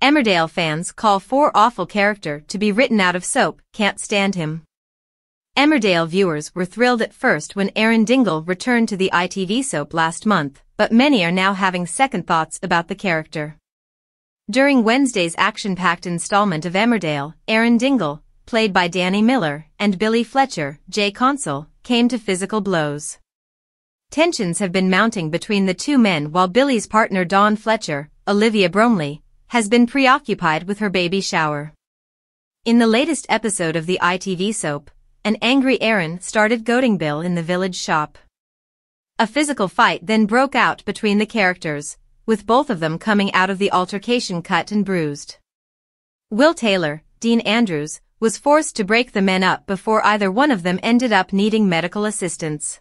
Emmerdale fans call for awful character to be written out of soap, can't stand him. Emmerdale viewers were thrilled at first when Aaron Dingle returned to the ITV soap last month, but many are now having second thoughts about the character. During Wednesday's action-packed installment of Emmerdale, Aaron Dingle, played by Danny Miller, and Billy Fletcher, Jay Kontzle, came to physical blows. Tensions have been mounting between the two men while Billy's partner Dawn Fletcher, Olivia Bromley, has been preoccupied with her baby shower. In the latest episode of the ITV soap, an angry Aaron started goading Bill in the village shop. A physical fight then broke out between the characters, with both of them coming out of the altercation cut and bruised. Will Taylor, Dean Andrews, was forced to break the men up before either one of them ended up needing medical assistance.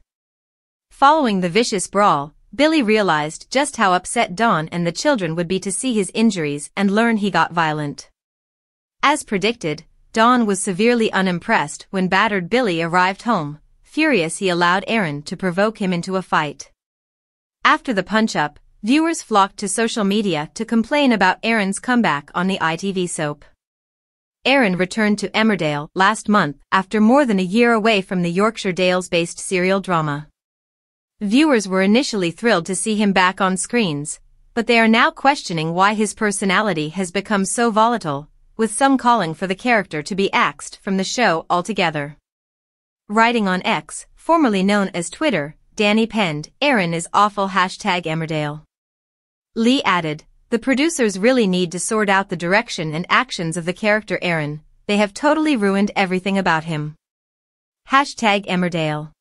Following the vicious brawl, Billy realized just how upset Dawn and the children would be to see his injuries and learn he got violent. As predicted, Dawn was severely unimpressed when battered Billy arrived home, furious he allowed Aaron to provoke him into a fight. After the punch-up, viewers flocked to social media to complain about Aaron's comeback on the ITV soap. Aaron returned to Emmerdale last month after more than a year away from the Yorkshire Dales-based serial drama. Viewers were initially thrilled to see him back on screens, but they are now questioning why his personality has become so volatile, with some calling for the character to be axed from the show altogether. Writing on X, formerly known as Twitter, Danny penned, Aaron is awful hashtag Emmerdale. Lee added, the producers really need to sort out the direction and actions of the character Aaron, they have totally ruined everything about him. Hashtag Emmerdale.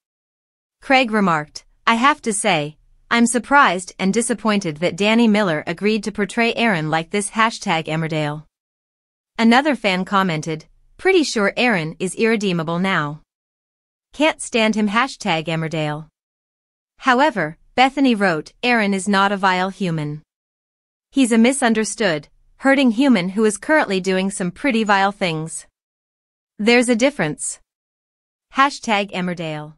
Craig remarked, I have to say, I'm surprised and disappointed that Danny Miller agreed to portray Aaron like this hashtag Emmerdale. Another fan commented, pretty sure Aaron is irredeemable now. Can't stand him hashtag Emmerdale. However, Bethany wrote, Aaron is not a vile human. He's a misunderstood, hurting human who is currently doing some pretty vile things. There's a difference. Hashtag Emmerdale.